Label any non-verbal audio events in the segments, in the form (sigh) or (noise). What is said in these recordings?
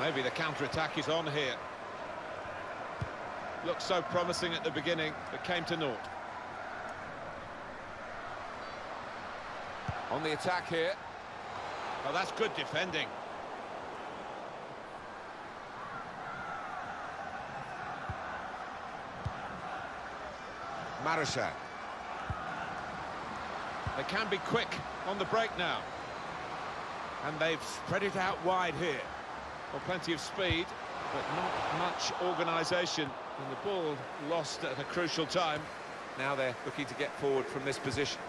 maybe the counter-attack is on here. Looked so promising at the beginning, but came to naught. On the attack here. Oh, that's good defending. Marozsán. They can be quick on the break now. And they've spread it out wide here. Well, plenty of speed, but not much organisation. And the ball lost at a crucial time. Now they're looking to get forward from this position.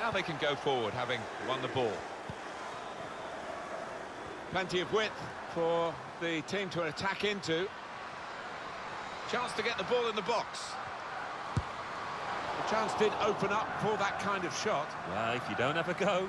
Now they can go forward, having won the ball. Plenty of width for the team to attack into. Chance to get the ball in the box. The chance did open up for that kind of shot. Well, if you don't have a go,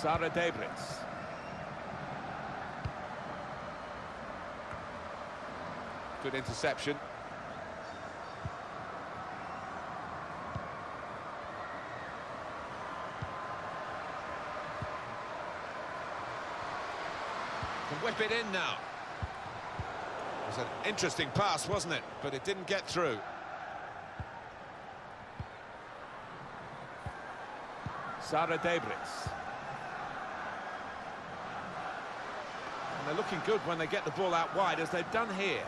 Sara Däbritz. Good interception. Can whip it in now. It was an interesting pass, wasn't it? But it didn't get through. Sara Däbritz. And they're looking good when they get the ball out wide, as they've done here.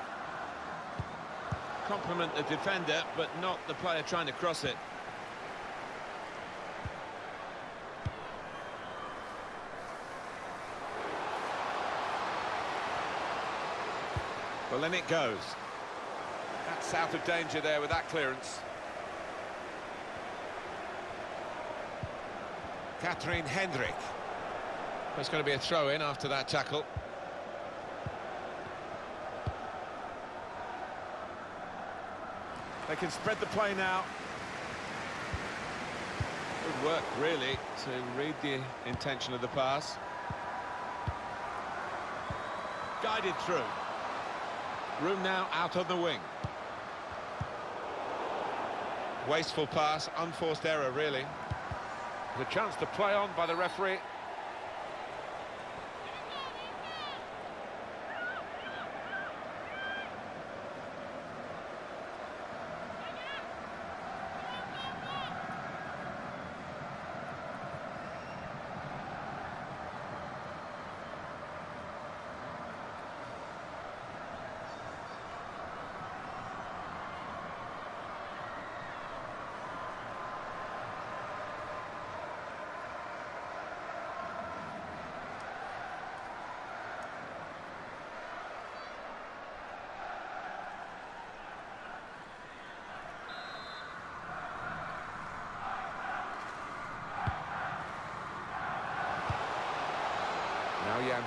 Compliment the defender, but not the player trying to cross it. Well, then it goes. That's out of danger there with that clearance. Kathrin Hendrich. There's going to be a throw-in after that tackle. Can spread the play now. Good work, really, to read the intention of the pass. Guided through. Room now out on the wing. Wasteful pass, unforced error, really. The chance to play on by the referee.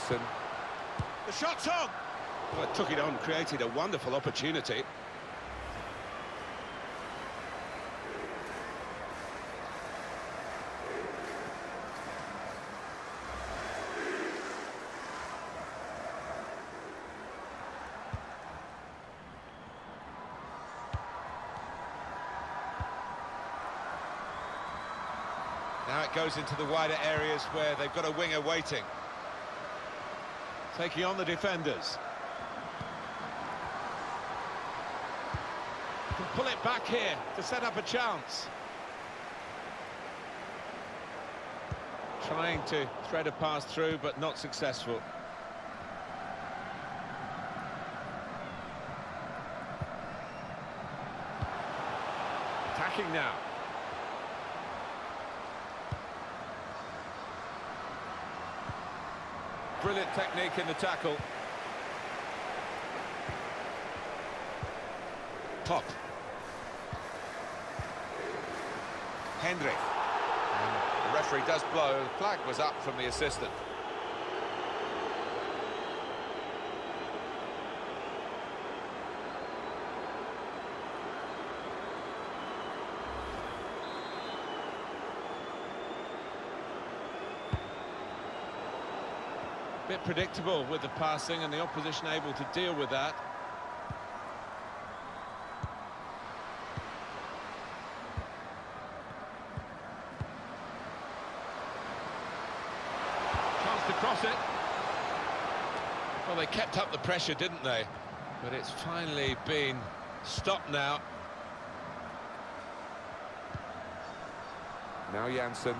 Janssen. The shot's on! Well, it took it on, created a wonderful opportunity. Now it goes into the wider areas where they've got a winger waiting. Taking on the defenders. Can pull it back here to set up a chance. Trying to thread a pass through, but not successful. Attacking now. Brilliant technique in the tackle. Top. Hendrich. The referee does blow. The flag was up from the assistant. Bit predictable with the passing and the opposition able to deal with that. Chance to cross it. Well, they kept up the pressure, didn't they? But it's finally been stopped now. Now Janssen.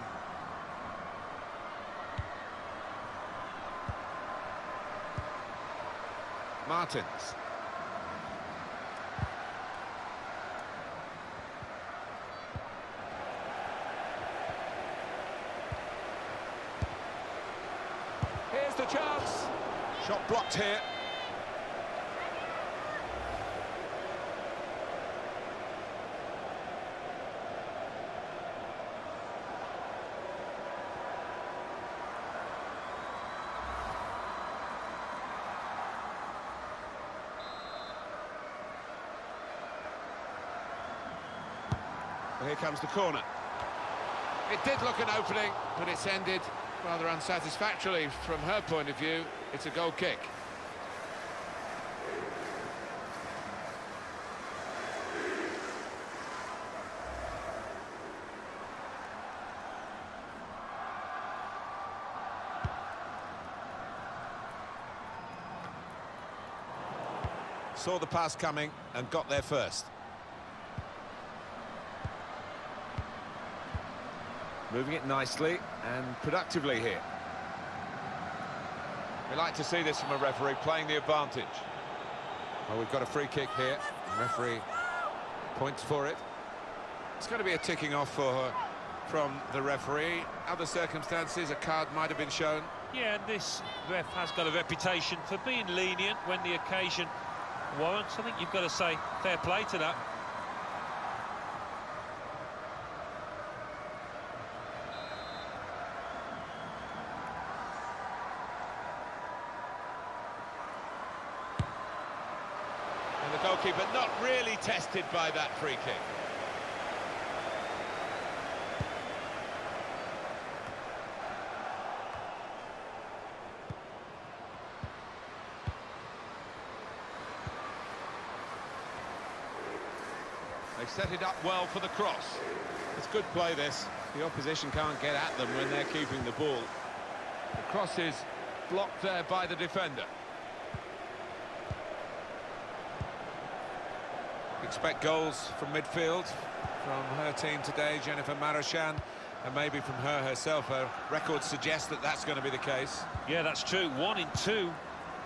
Martens. Here's the chance. Shot blocked here. Comes the corner. It did look an opening, but it's ended rather unsatisfactorily from her point of view. It's a goal kick. Saw the pass coming and got there first. Moving it nicely and productively here. We like to see this from a referee playing the advantage. Well, we've got a free kick here. The referee points for it. It's going to be a ticking off for her from the referee. Other circumstances, a card might have been shown. Yeah, and this ref has got a reputation for being lenient when the occasion warrants. I think you've got to say fair play to that. Goalkeeper not really tested by that free kick. They set it up well for the cross. It's good play, this. The opposition can't get at them when they're keeping the ball. The cross is blocked there by the defender. Expect goals from midfield from her team today, Dzsenifer Marozsán, and maybe from her herself. Her records suggest that that's going to be the case. Yeah, that's true. One in two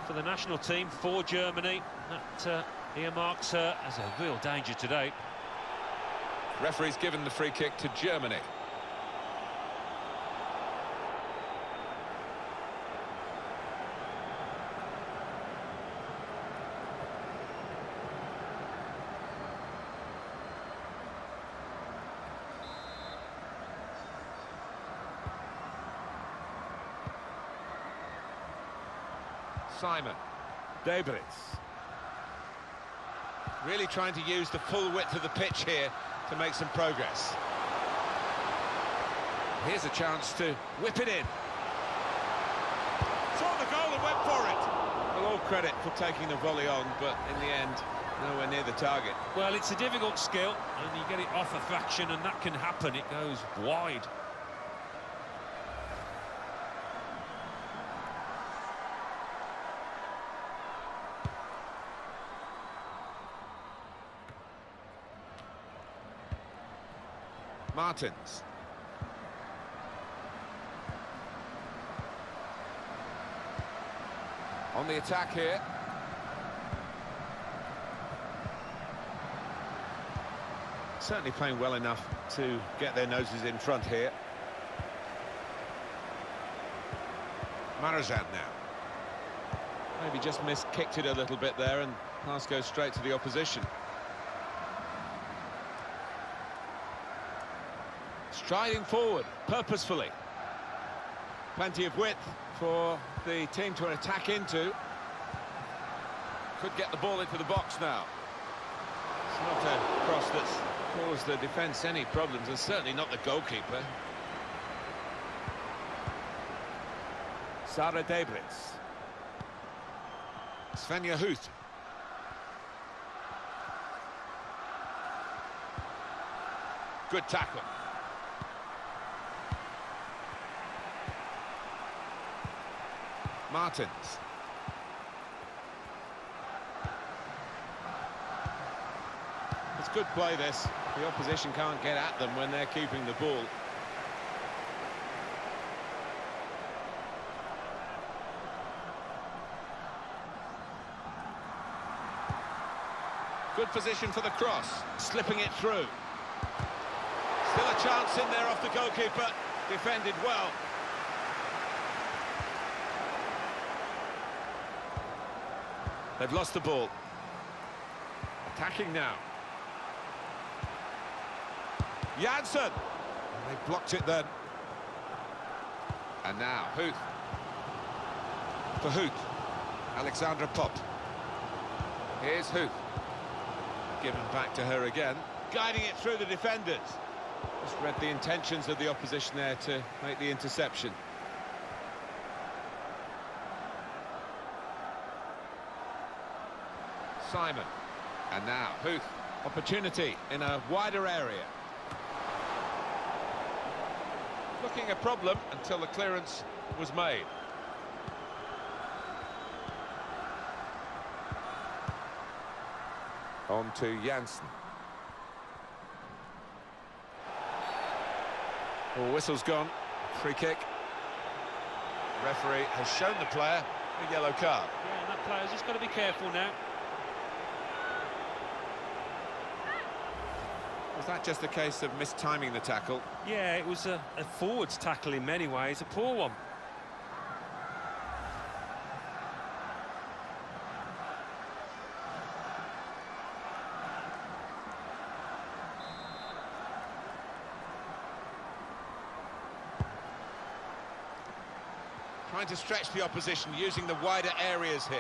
for the national team for Germany. That uh, earmarks her as a real danger today. Referee's given the free kick to Germany. Simon. Däbritz. Really trying to use the full width of the pitch here to make some progress. Here's a chance to whip it in. Saw the goal and went for it. Well, all credit for taking the volley on, but in the end, nowhere near the target. Well, it's a difficult skill, and you get it off a fraction, and that can happen. It goes wide. Martens. On the attack here. Certainly playing well enough to get their noses in front here. Marozsán now. Maybe just missed-kicked it a little bit there and pass goes straight to the opposition. Striding forward, purposefully. Plenty of width for the team to attack into. Could get the ball into the box now. It's not a cross that's caused the defence any problems, and certainly not the goalkeeper. Sara Däbritz. Svenja Huth. Good tackle. Martens. It's good play, this. The opposition can't get at them when they're keeping the ball. Good position for the cross, slipping it through. Still a chance in there off the goalkeeper, defended well. They've lost the ball. Attacking now. Janssen! They blocked it then. And now, Huth. For Huth. Alexandra Popp. Here's Huth. Given back to her again. Guiding it through the defenders. Just read the intentions of the opposition there to make the interception. Simon. And now, Huth. Opportunity in a wider area. Looking a problem until the clearance was made. On to Janssen. Oh, whistle's gone. Free kick. Referee has shown the player a yellow card. Yeah, and that player's just got to be careful now. Was that just a case of mistiming the tackle? Yeah, it was a, a forwards tackle in many ways, a poor one. Trying to stretch the opposition using the wider areas here.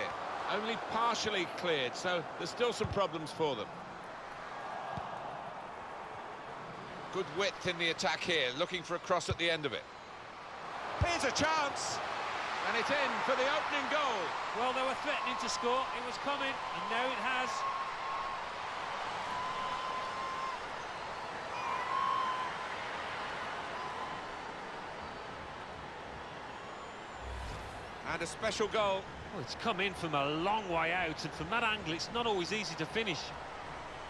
Only partially cleared, so there's still some problems for them. Good width in the attack here, looking for a cross at the end of it. Here's a chance! And it's in for the opening goal. Well, they were threatening to score. It was coming, and now it has. And a special goal. Well, it's come in from a long way out, and from that angle, it's not always easy to finish.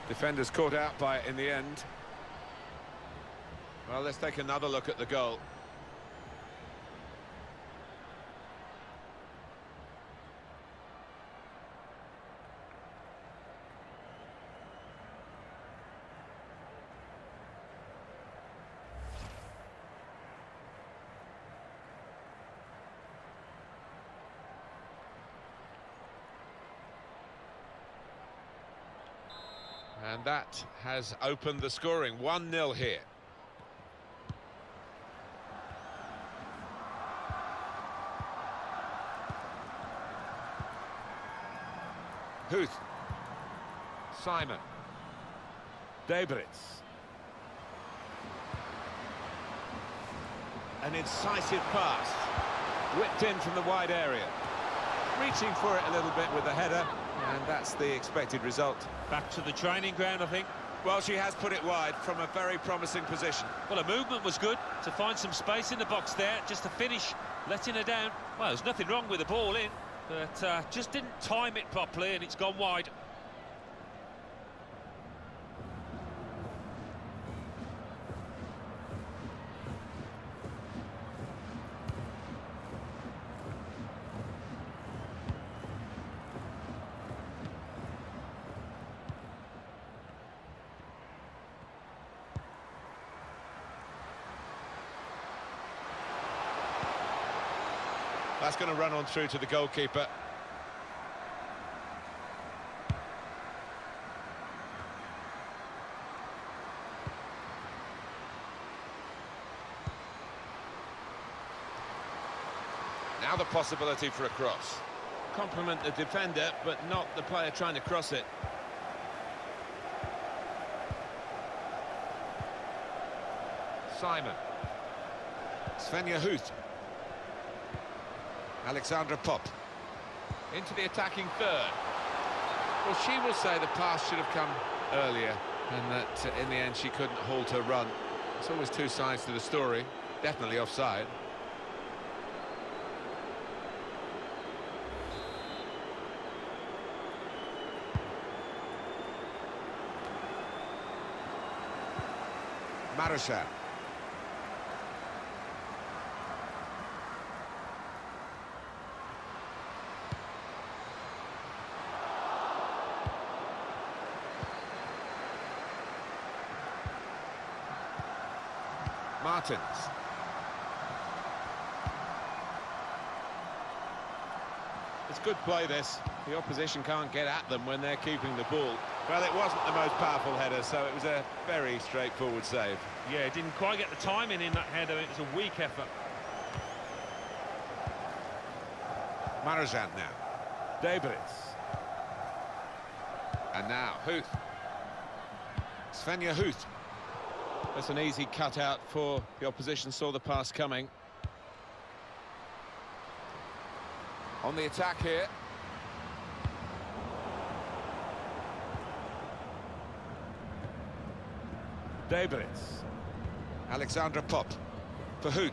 Defenders caught out by it in the end. Well, let's take another look at the goal. And that has opened the scoring. 1-0 here. Huth. Simon. Däbritz. An incisive pass. Whipped in from the wide area. Reaching for it a little bit with the header, and that's the expected result. Back to the training ground, I think. Well, she has put it wide from a very promising position. Well, the movement was good to find some space in the box there, just to finish, letting her down. Well, there's nothing wrong with the ball in, but uh, just didn't time it properly, and it's gone wide. That's going to run on through to the goalkeeper. Now the possibility for a cross. Compliment the defender, but not the player trying to cross it. Simon. Svenja Huth. Alexandra Popp. into the attacking third. Well, she will say the pass should have come earlier and that uh, in the end she couldn't halt her run. It's always two sides to the story. Definitely offside. Marozsán. Martens. It's good play, this. The opposition can't get at them when they're keeping the ball. Well, it wasn't the most powerful header, so it was a very straightforward save. Yeah, didn't quite get the timing in that header. It was a weak effort. Marozsán now. Däbritz. And now, Huth. Svenja Huth. That's an easy cutout for the opposition, saw the pass coming. On the attack here. Däbritz. Alexandra Popp for Huth.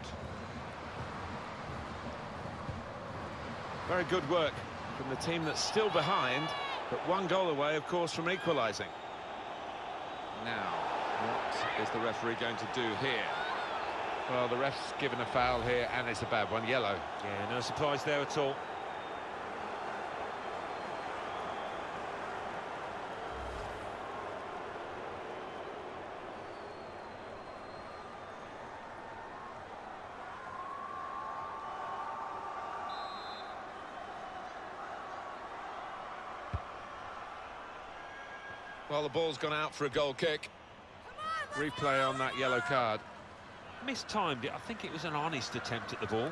Very good work from the team that's still behind, but one goal away, of course, from equalising. Now, what is the referee going to do here? Well, the ref's given a foul here, and it's a bad one, yellow. Yeah, no surprise there at all. Well, the ball's gone out for a goal kick. Replay on that yellow card. Mistimed it. I think it was an honest attempt at the ball.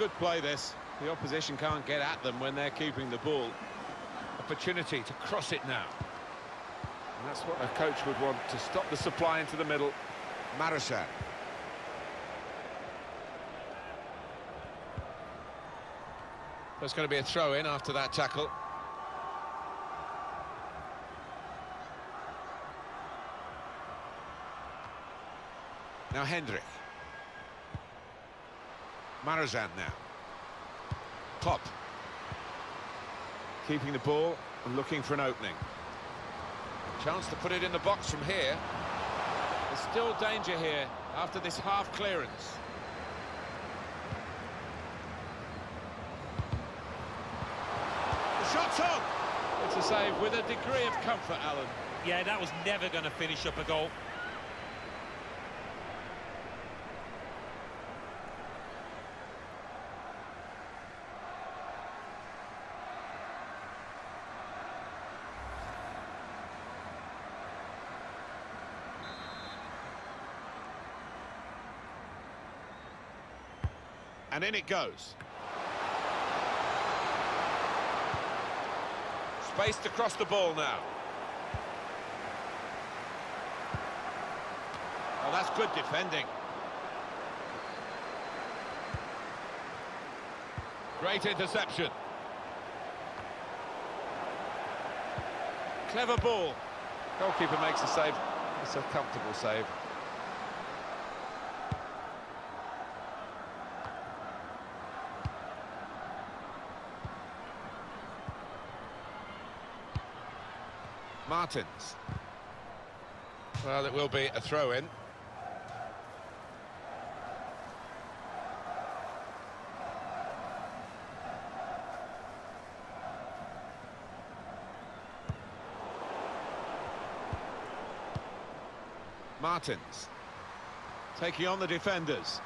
Good play, this. The opposition can't get at them when they're keeping the ball. Opportunity to cross it now. And that's what a coach would want, to stop the supply into the middle. Marozsán. There's going to be a throw-in after that tackle. Now Hendrich. Marozsán now. Popp. Keeping the ball and looking for an opening. Chance to put it in the box from here. There's still danger here after this half clearance. The shot's on! It's a save with a degree of comfort, Alan. Yeah, that was never going to finish up a goal. And in it goes. Spaced across the ball now. Oh, that's good defending. Great interception. Clever ball. Goalkeeper makes a save. It's a comfortable save. Martens. Well, it will be a throw-in. Martens. Taking on the defenders.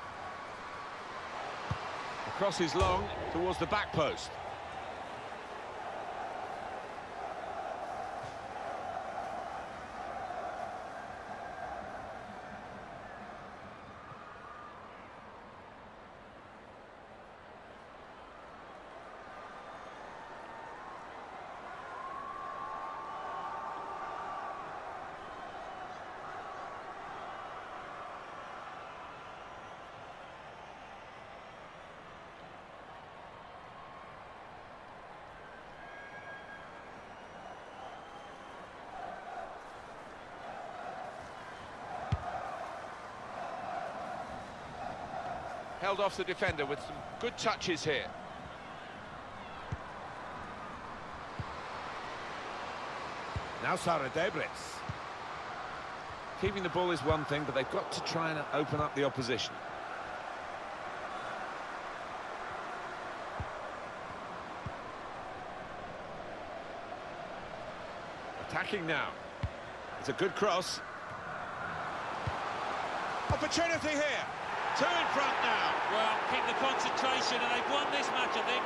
crosses long towards the back post. Held off the defender with some good touches here. Now Sara Däbritz. Keeping the ball is one thing, but they've got to try and open up the opposition. Attacking now. It's a good cross. Opportunity here. Two in front now. Well, keep the concentration, and they've won this match, I think.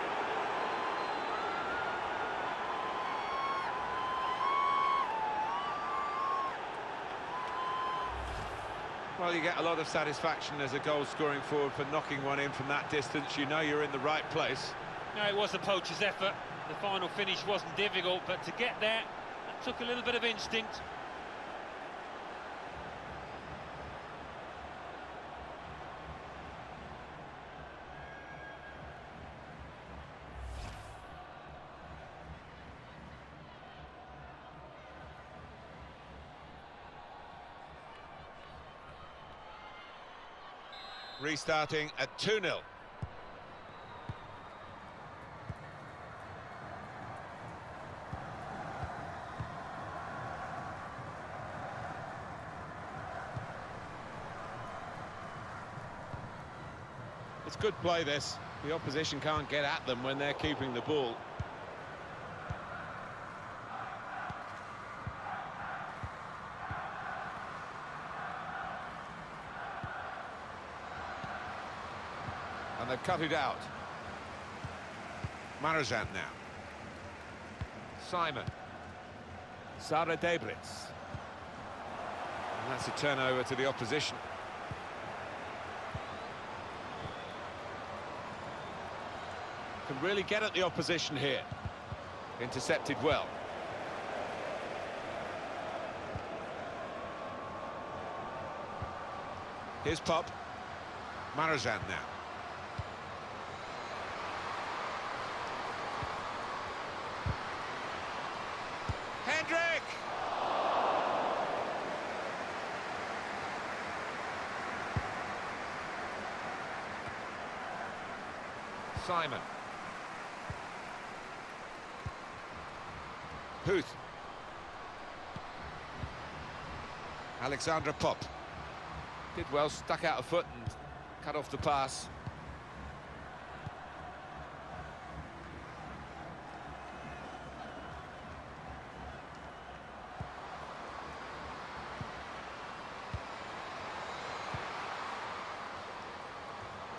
Well, you get a lot of satisfaction as a goal-scoring forward for knocking one in from that distance. You know you're in the right place. No, it was the poacher's effort. The final finish wasn't difficult, but to get there, it took a little bit of instinct. Restarting at 2-0. It's good play, this. The opposition can't get at them when they're keeping the ball. And they've cut it out. Marozsán now. Simon. Sara Däbritz. And that's a turnover to the opposition. Can really get at the opposition here. Intercepted well. Here's Popp. Marozsán now. Hendrich! Simon. Huth. Alexandra Popp. Did well, stuck out a foot and cut off the pass.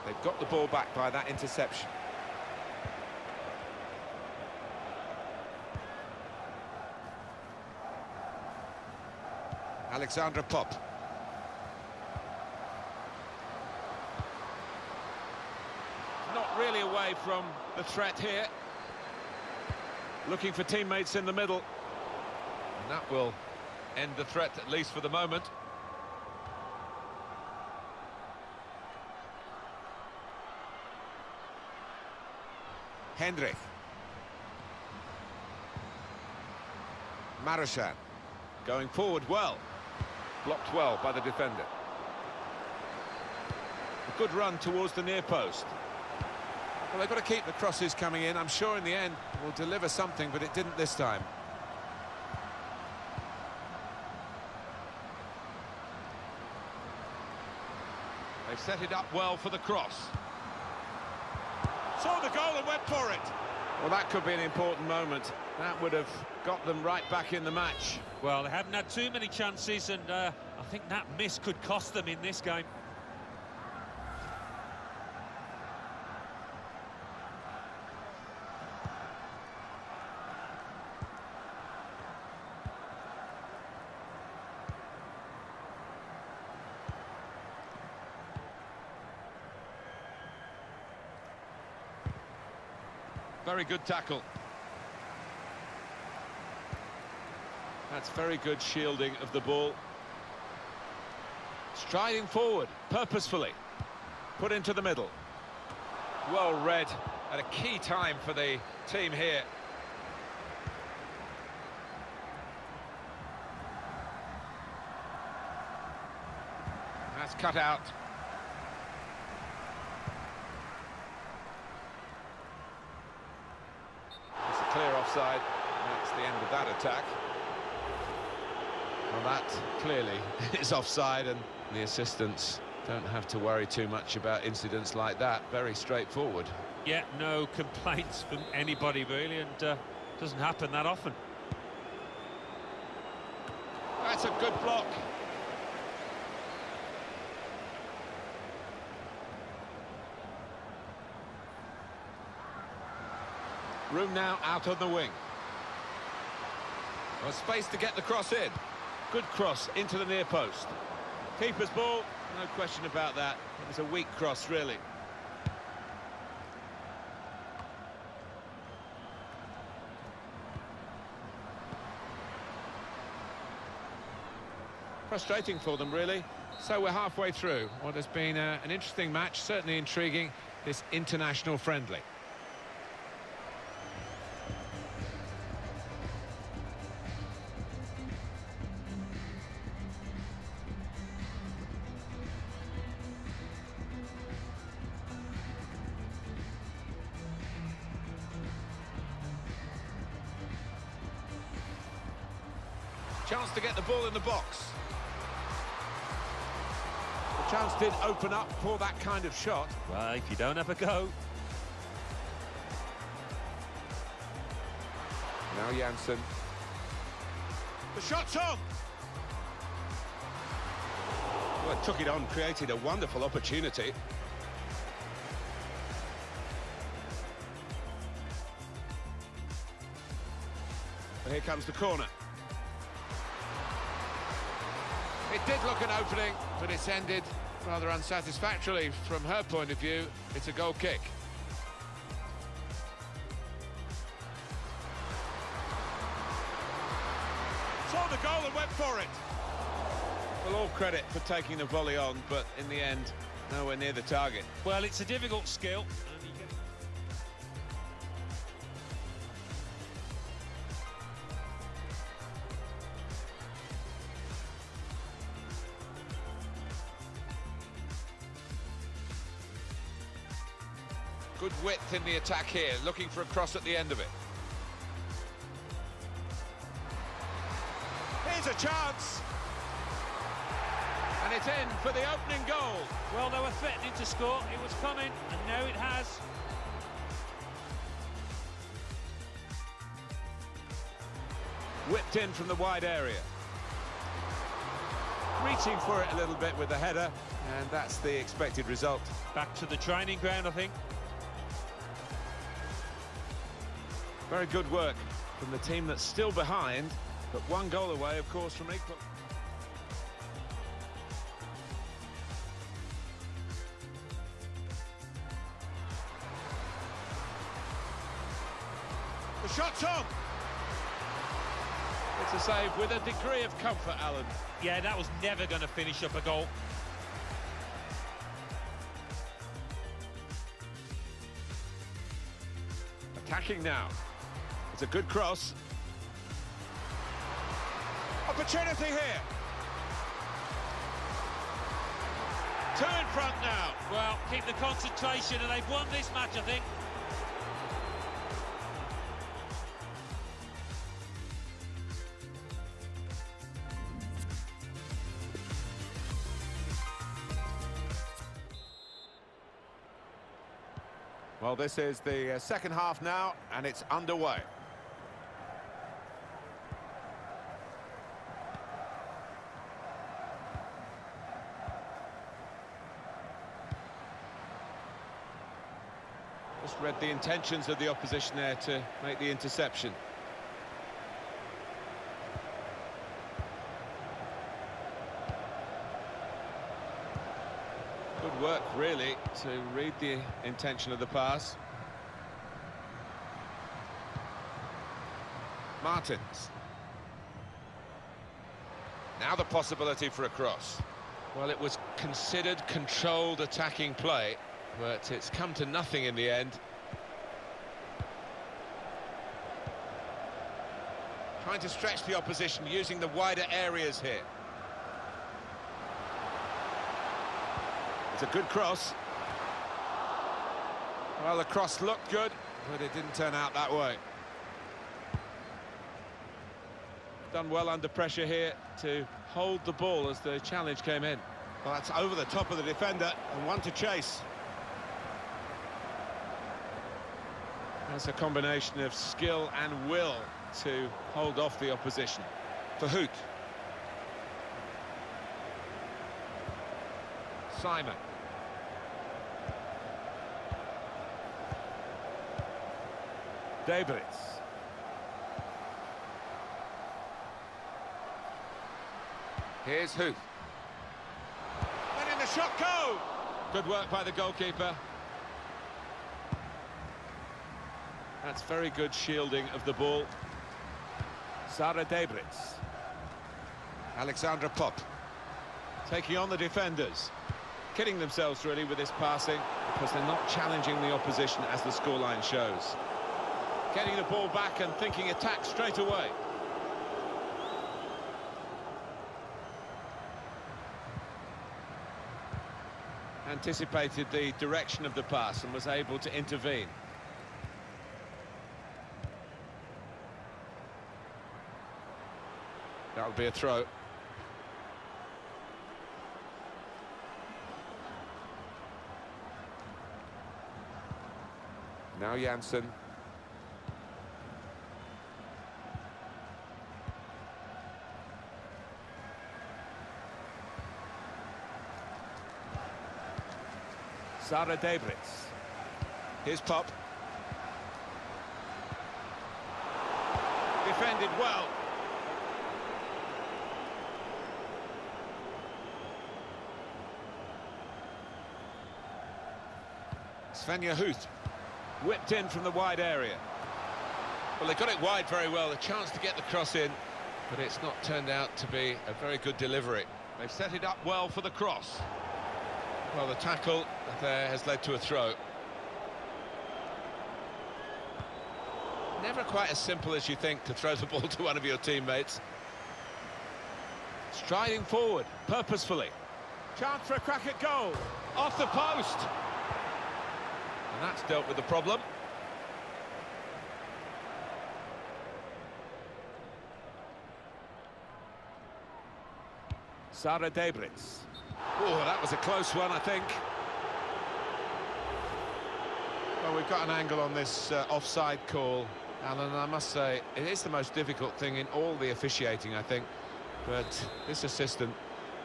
They've got the ball back by that interception. Alexandra Popp. Not really away from the threat here. Looking for teammates in the middle. And that will end the threat, at least for the moment. Hendrich. Marozsán going forward well. Blocked well by the defender. A good run towards the near post. Well, they've got to keep the crosses coming in. I'm sure in the end will deliver something, but it didn't this time. They've set it up well for the cross. Saw the goal and went for it. Well, that could be an important moment. That would have got them right back in the match. Well, they haven't had too many chances, and uh, I think that miss could cost them in this game. Very good tackle. That's very good shielding of the ball. Striding forward, purposefully. Put into the middle. Well read at a key time for the team here. That's cut out. It's a clear offside. That's the end of that attack. Well, that clearly (laughs) is offside, and the assistants don't have to worry too much about incidents like that. Very straightforward. Yeah, no (laughs) complaints from anybody really, and uh, doesn't happen that often. That's a good block. Room now out on the wing. Well, space to get the cross in. Good cross into the near post. Keeper's ball, no question about that. It was a weak cross, really. Frustrating for them, really. So we're halfway through what has been uh, an interesting match, certainly intriguing, this international friendly. Up for that kind of shot. Well, if you don't have a go, Now Janssen. The shot's on! Well, it took it on, created a wonderful opportunity. And here comes the corner. It did look an opening, but it's ended rather unsatisfactorily from her point of view. It's a goal kick. Saw the goal and went for it. Well, all credit for taking the volley on, but in the end, nowhere near the target. well, it's a difficult skill. The attack here, looking for a cross at the end of it. Here's a chance. And it's in for the opening goal. Well, they were threatening to score. It was coming, and now it has. Whipped in from the wide area. Reaching for it a little bit with the header, and that's the expected result. Back to the training ground, I think. Very good work from the team that's still behind, but one goal away, of course, from equal. The shot's on. It's a save with a degree of comfort, Alan. Yeah, that was never going to finish up a goal. Attacking now. It's a good cross. Opportunity here. Two in front now. Well, keep the concentration, and they've won this match, I think. Well, this is the uh, second half now, and it's underway. Just the intentions of the opposition there to make the interception. Good work, really, to read the intention of the pass. Martens. Now the possibility for a cross. Well, it was considered controlled attacking play, but it's come to nothing in the end. Trying to stretch the opposition using the wider areas here. It's a good cross. Well, the cross looked good, but it didn't turn out that way. Done well under pressure here to hold the ball as the challenge came in. Well, that's over the top of the defender and one to chase. That's a combination of skill and will to hold off the opposition. For Huth. Simon. Däbritz. Here's Huth. Letting the shot go! Good work by the goalkeeper. That's very good shielding of the ball. Sara Däbritz. Alexandra Popp. Taking on the defenders. Kidding themselves really with this passing because they're not challenging the opposition as the scoreline shows. Getting the ball back and thinking attack straight away. Anticipated the direction of the pass and was able to intervene. Would be a throw. Now Janssen. Sara Däbritz. Here's Popp. Defended well. Svenja Huth. Whipped in from the wide area. Well, they got it wide very well, a chance to get the cross in, but it's not turned out to be a very good delivery. They've set it up well for the cross. Well, the tackle there has led to a throw. Never quite as simple as you think to throw the (laughs) ball to one of your teammates. Striding forward, purposefully. Chance for a crack at goal. Off the post. And that's dealt with the problem. Sara Däbritz. Oh, that was a close one, I think. Well, we've got an angle on this uh, offside call, Alan, and I must say, it is the most difficult thing in all the officiating, I think. But this assistant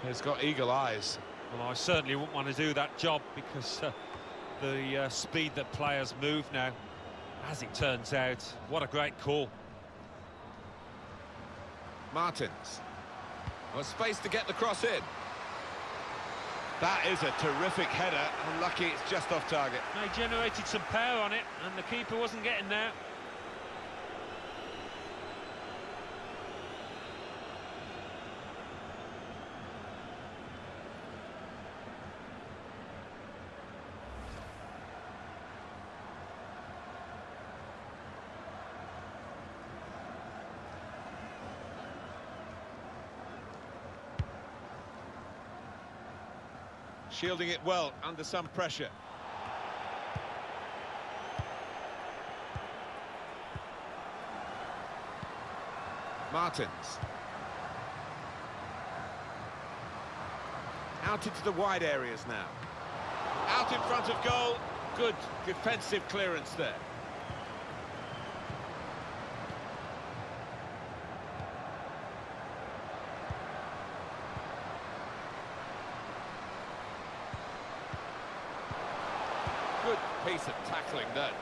has got eagle eyes. Well, I certainly wouldn't want to do that job because uh, the uh, speed that players move now, as it turns out, what a great call. Martens. Well, space to get the cross in. That is a terrific header. Unlucky it's just off target. They generated some power on it, and the keeper wasn't getting there. Shielding it well under some pressure. Martens. Out into the wide areas now. Out in front of goal. Good defensive clearance there. Of tackling done.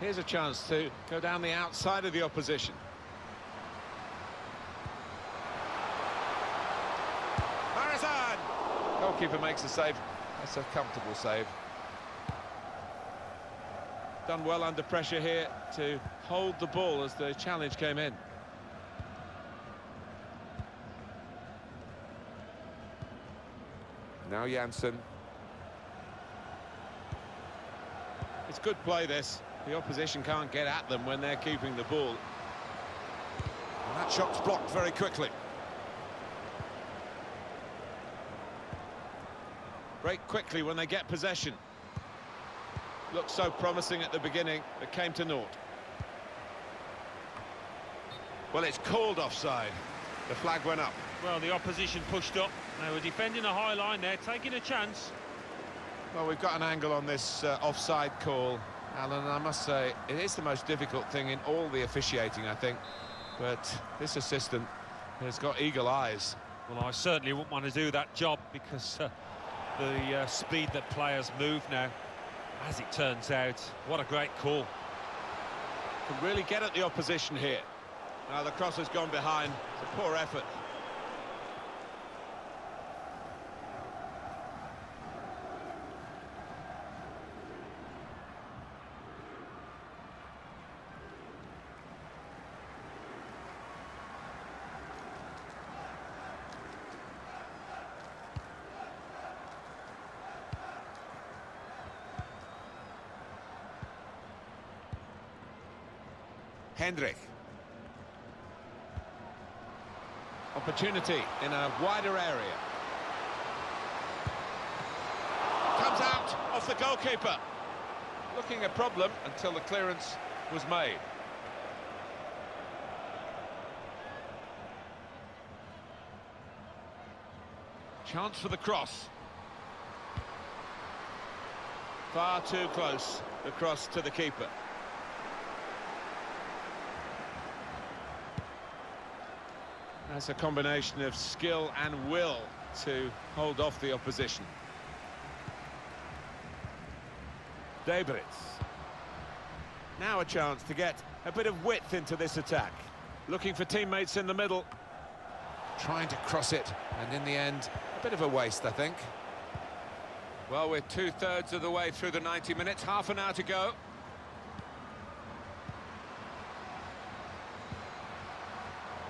Here's a chance to go down the outside of the opposition. Marozsán! Goalkeeper makes a save. That's a comfortable save. done well under pressure here to hold the ball as the challenge came in. Now Janssen. It's good play, this. The opposition can't get at them when they're keeping the ball. And that shot's blocked very quickly. Break quickly when they get possession. Looked so promising at the beginning, but came to naught. Well, it's called offside. The flag went up. Well, the opposition pushed up. They were defending a high line there, taking a chance. Well, we've got an angle on this uh, offside call, Alan, and I must say, it is the most difficult thing in all the officiating, I think. But this assistant has got eagle eyes. Well, I certainly wouldn't want to do that job because uh, the uh, speed that players move now, as it turns out, what a great call. Can really get at the opposition here. Now the cross has gone behind. It's a poor effort. Hendrich. Opportunity in a wider area. Comes out off the goalkeeper. Looking a problem until the clearance was made. Chance for the cross. Far too close, the cross to the keeper. That's a combination of skill and will to hold off the opposition. Däbritz. Now a chance to get a bit of width into this attack. Looking for teammates in the middle. Trying to cross it, and in the end, a bit of a waste, I think. Well, we're two-thirds of the way through the 90 minutes, half an hour to go.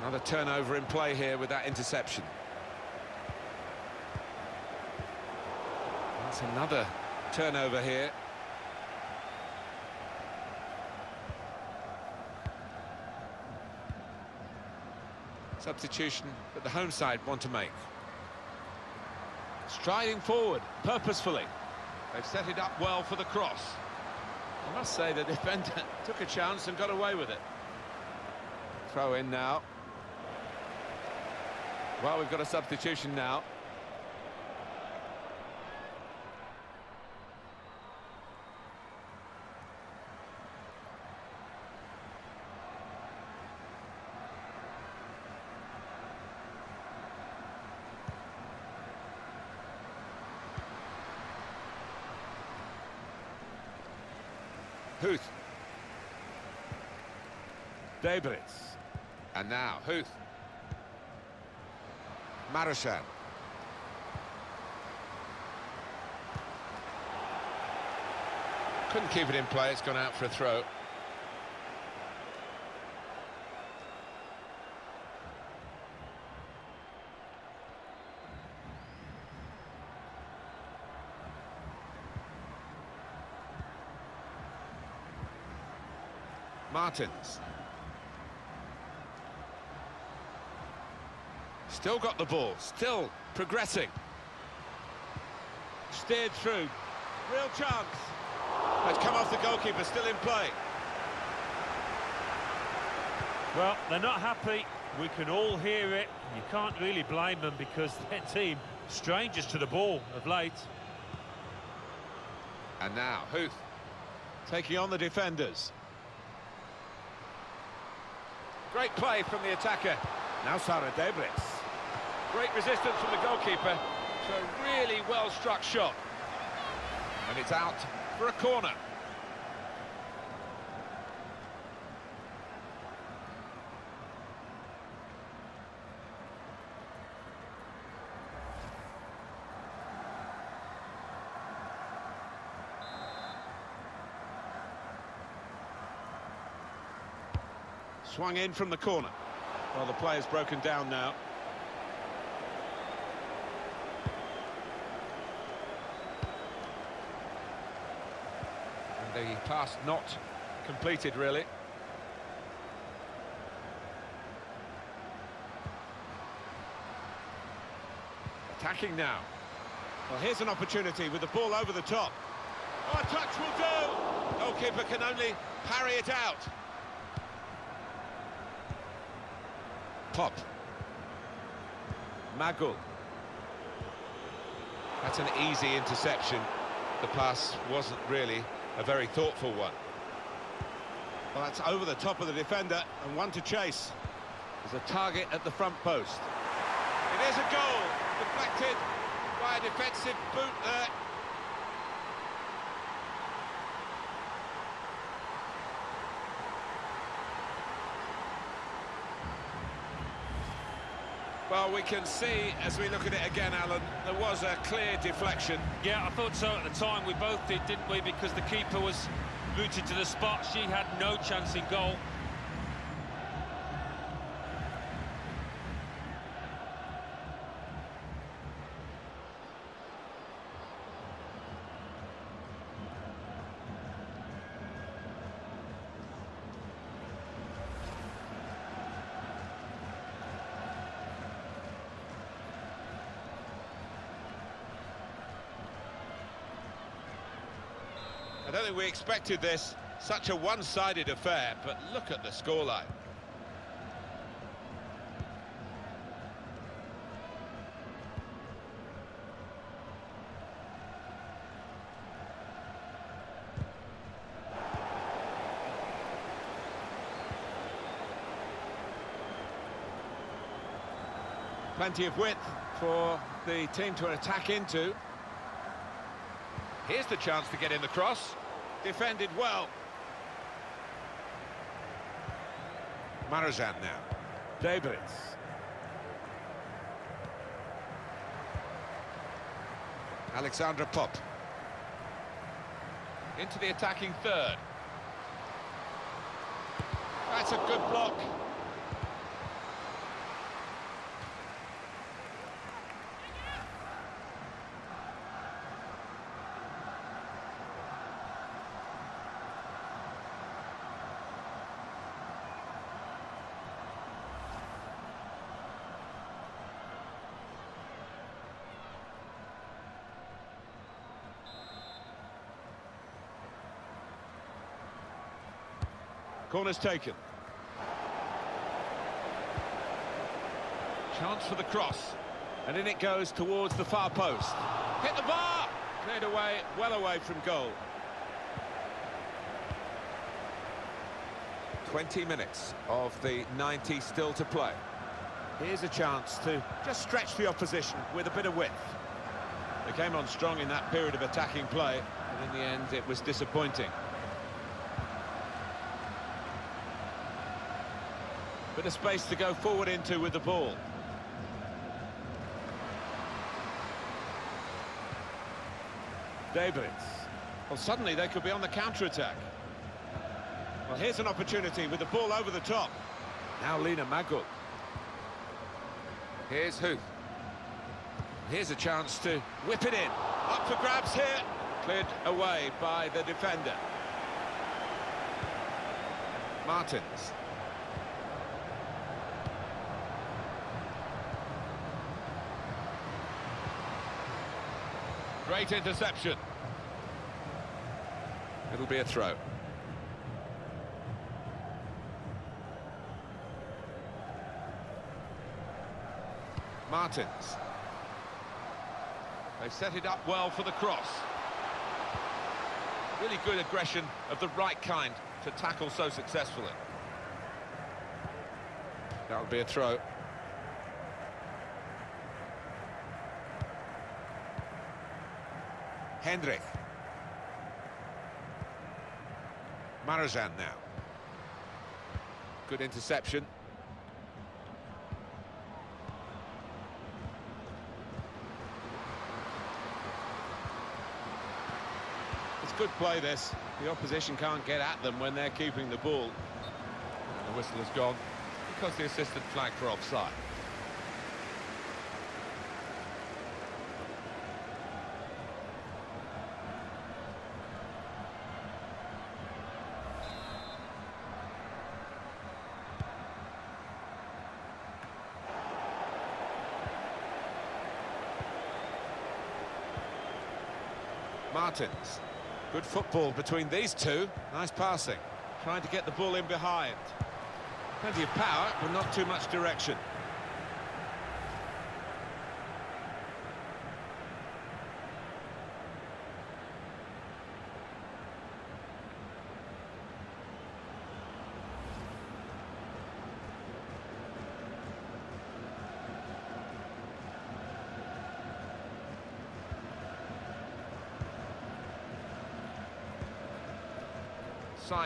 Another turnover in play here with that interception. That's another turnover here. Substitution that the home side want to make. Striding forward, purposefully. They've set it up well for the cross. I must say the defender (laughs) took a chance and got away with it. Throw in now. Well, we've got a substitution now. Huth. Däbritz. And now Huth. Marozsán. Couldn't keep it in play, it's gone out for a throw. Martens. Still got the ball, still progressing. Steered through. Real chance. It's come off the goalkeeper, still in play. Well, they're not happy. We can all hear it. You can't really blame them because (laughs) their team, strangers to the ball of late. And now, Huth taking on the defenders. Great play from the attacker. Now Sara Däbritz. Great resistance from the goalkeeper. It's a really well-struck shot. And it's out for a corner. swung in from the corner. Well, the play is broken down now. Pass not completed, really. Attacking now. Well, here's an opportunity with the ball over the top. Oh, a touch will do! Goalkeeper can only parry it out. Popp. Magull. That's an easy interception. The pass wasn't really a very thoughtful one. Well, that's over the top of the defender and one to chase. There's a target at the front post. It is a goal, deflected by a defensive boot there. Well, we can see, as we look at it again, Alan, there was a clear deflection. Yeah, I thought so at the time. We both did, didn't we? Because the keeper was rooted to the spot. She had no chance in goal. We expected this, such a one-sided affair, but look at the scoreline. Plenty of width for the team to attack into. Here's the chance to get in the cross. Defended well. Marozsán now. Davids. Alexandra Popp. Into the attacking third. That's a good block. Corner's taken. Chance for the cross. And in it goes towards the far post. Hit the bar! Cleared away, well away from goal. 20 minutes of the 90 still to play. Here's a chance to just stretch the opposition with a bit of width. They came on strong in that period of attacking play, but in the end it was disappointing. Bit of space to go forward into with the ball. Davids. Well, suddenly they could be on the counter-attack. Well, here's an opportunity with the ball over the top. Now Lina Magull. Here's Huth. Here's a chance to whip it in. Up for grabs here. Cleared away by the defender. Martens. Great interception. It'll be a throw. Martens. They set it up well for the cross. Really good aggression of the right kind to tackle so successfully. That'll be a throw. Hendrich. Marozsán now. Good interception. It's good play, this. The opposition can't get at them when they're keeping the ball. And whistle has gone because the assistant flagged for offside. Martens. Good football between these two. Nice passing. Trying to get the ball in behind. Plenty of power, but not too much direction.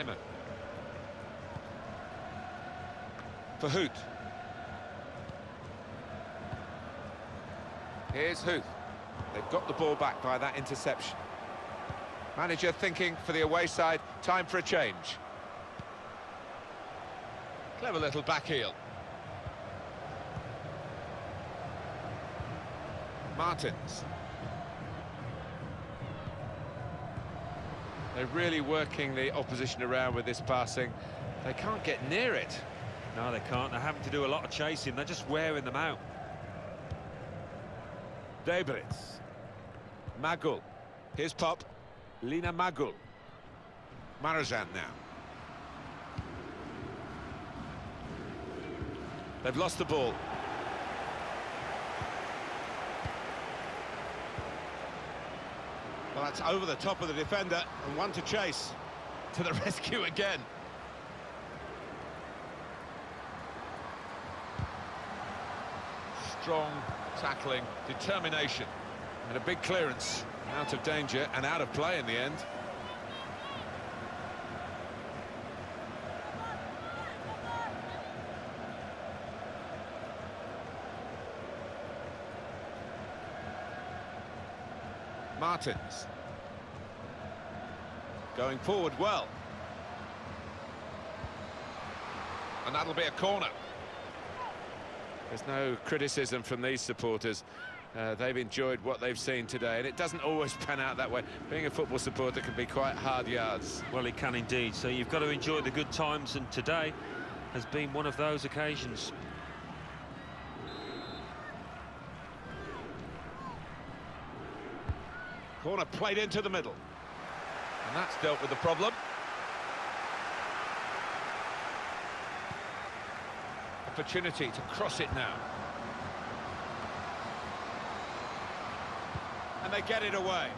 Simon. For Huth. Here's Huth. They've got the ball back by that interception. Manager thinking for the away side, time for a change. Clever little back heel. Martens. They're really working the opposition around with this passing. They can't get near it. No, they can't. They're having to do a lot of chasing. They're just wearing them out. Däbritz. Magull. Here's Popp. Lina Magull. Marozsán now. They've lost the ball. That's over the top of the defender and one to chase. To the (laughs) rescue again. Strong tackling, determination, and a big clearance. Out of danger and out of play in the end. Martens. Going forward well. And that'll be a corner. There's no criticism from these supporters. Uh, they've enjoyed what they've seen today, and it doesn't always pan out that way. Being a football supporter can be quite hard yards. Well, it can indeed. So you've got to enjoy the good times, and today has been one of those occasions. Corner played into the middle. And that's dealt with the problem. Opportunity to cross it now. And they get it away.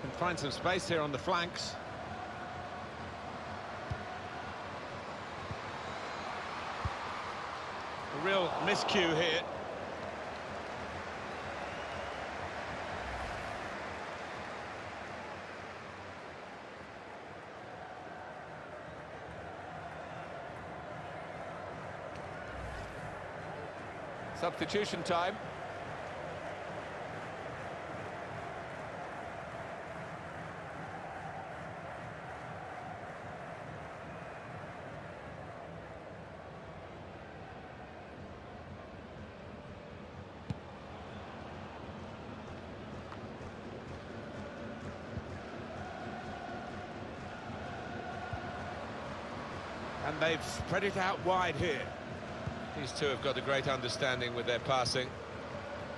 Can find some space here on the flanks. A real miscue here. Substitution time. And they've spread it out wide here. These two have got a great understanding with their passing.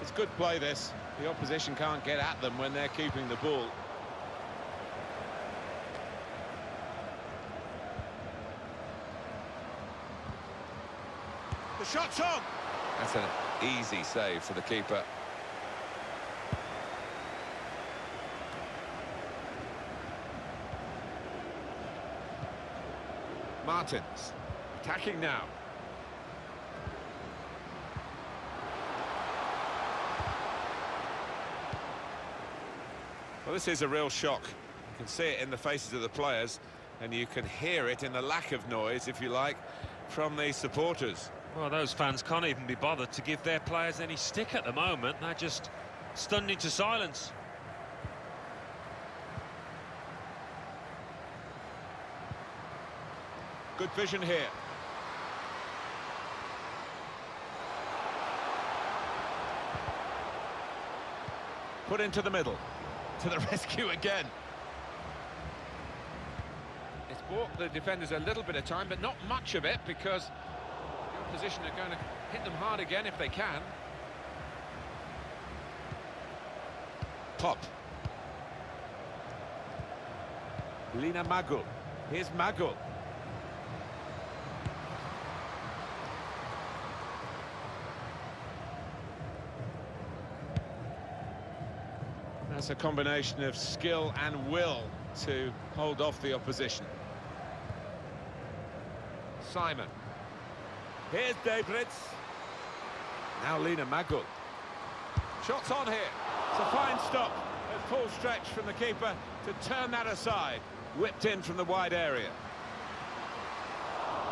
It's good play, this. The opposition can't get at them when they're keeping the ball. The shot's on! That's an easy save for the keeper. Martens, attacking now. Well, this is a real shock. You can see it in the faces of the players, and you can hear it in the lack of noise, if you like, from the supporters. Well, those fans can't even be bothered to give their players any stick at the moment. They're just stunned into silence. Good vision here. Put into the middle. To the (laughs) rescue again. It's bought the defenders a little bit of time, but not much of it, because the opposition are going to hit them hard again if they can. Popp. Lina Magull. Here's Magull. That's a combination of skill and will to hold off the opposition. Simon. Here's Däbritz. Now Lina Magull. Shots on here. It's a fine stop at full stretch from the keeper to turn that aside. Whipped in from the wide area.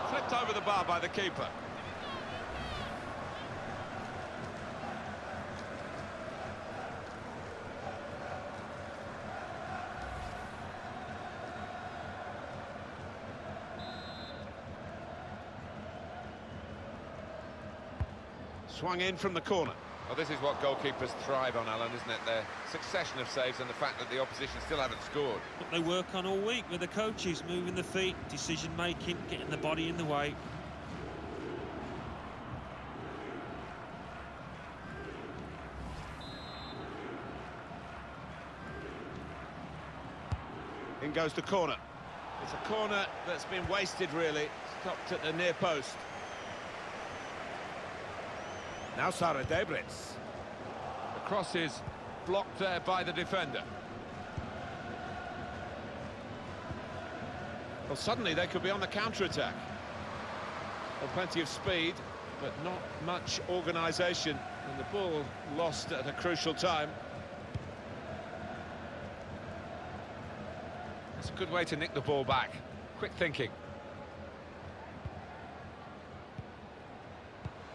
Flipped over the bar by the keeper. Swung in from the corner. Well, this is what goalkeepers thrive on, Alan, isn't it? Their succession of saves and the fact that the opposition still haven't scored. What they work on all week with the coaches, moving the feet, decision-making, getting the body in the way. In goes the corner. It's a corner that's been wasted, really. Stopped at the near post. Now Sara Däbritz. The cross is blocked there by the defender. Well, suddenly they could be on the counter-attack. Well, plenty of speed, but not much organisation. And the ball lost at a crucial time. It's a good way to nick the ball back. Quick thinking.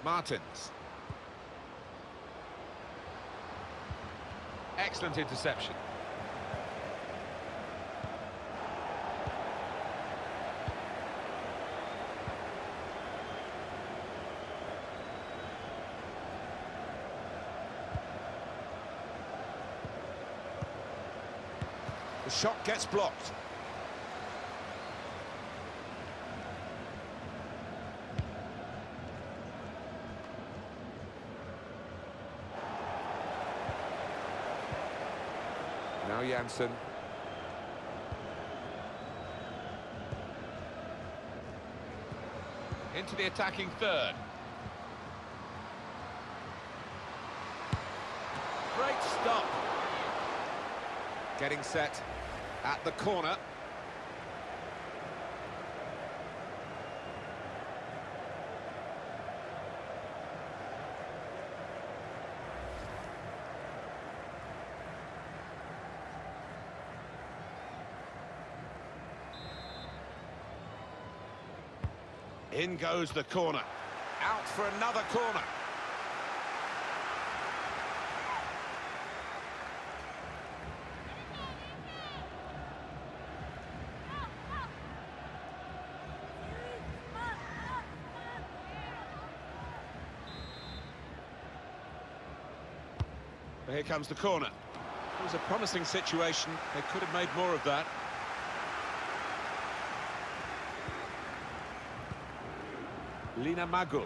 Martens. Excellent interception. The shot gets blocked. Now Janssen. Into the attacking third. Great stop. Getting set at the corner. In goes the corner. Out for another corner. Here comes the corner. It was a promising situation. They could have made more of that. Lina Magull.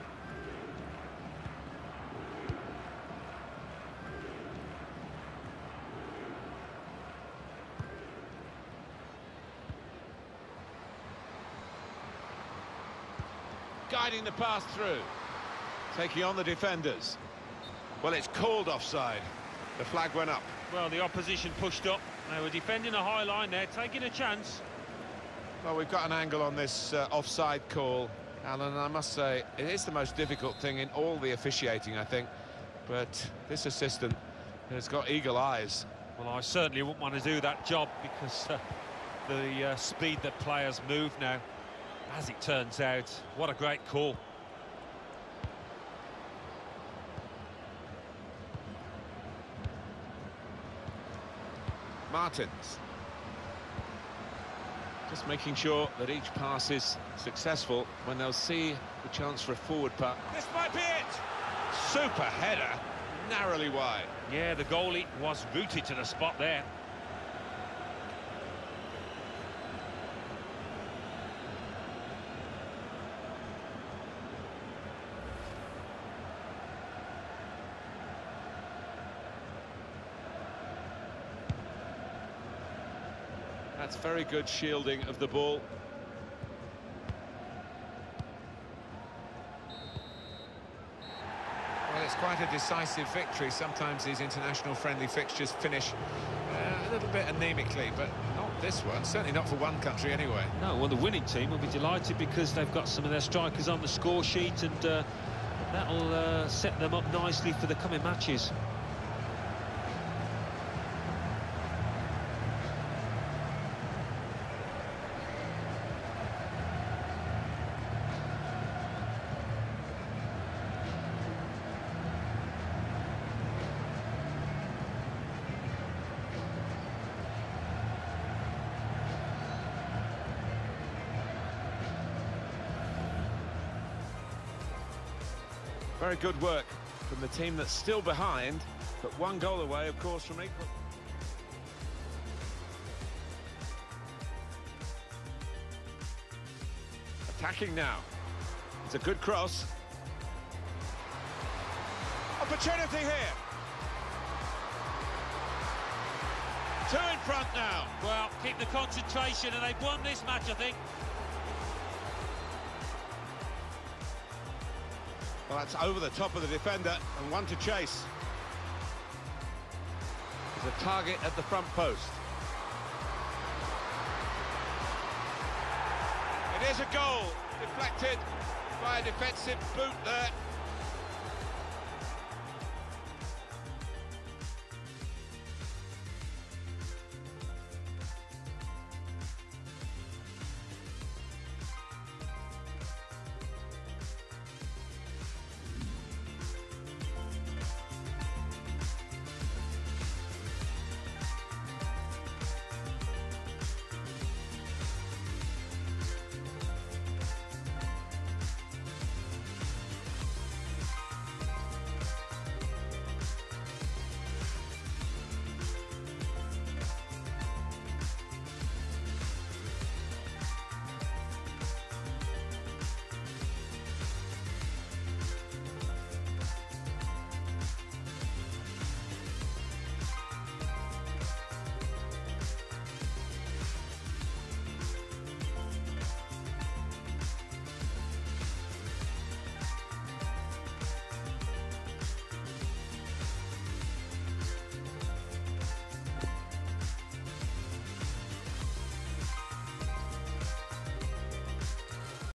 Guiding the pass through. Taking on the defenders. Well, it's called offside. The flag went up. Well, the opposition pushed up. They were defending a high line there, taking a chance. Well, we've got an angle on this uh, offside call, Alan, and I must say, it is the most difficult thing in all the officiating, I think. But this assistant has got eagle eyes. Well, I certainly wouldn't want to do that job because uh, the uh, speed that players move now, as it turns out, what a great call. Martens. Just making sure that each pass is successful when they'll see the chance for a forward puck. This might be it! Super header, narrowly wide. Yeah, the goalie was rooted to the spot there. That's very good shielding of the ball. Well, it's quite a decisive victory. Sometimes these international friendly fixtures finish uh, a little bit anemically, but not this one. Certainly not for one country anyway. No, well, the winning team will be delighted because they've got some of their strikers on the score sheet and uh, that'll uh, set them up nicely for the coming matches. Very good work from the team that's still behind, but one goal away, of course, from equal. Attacking now. It's a good cross. Opportunity here. Two in front now. Well, keep the concentration, and they've won this match, I think. Well, that's over the top of the defender and one to chase. There's a target at the front post. It is a goal, deflected by a defensive boot there.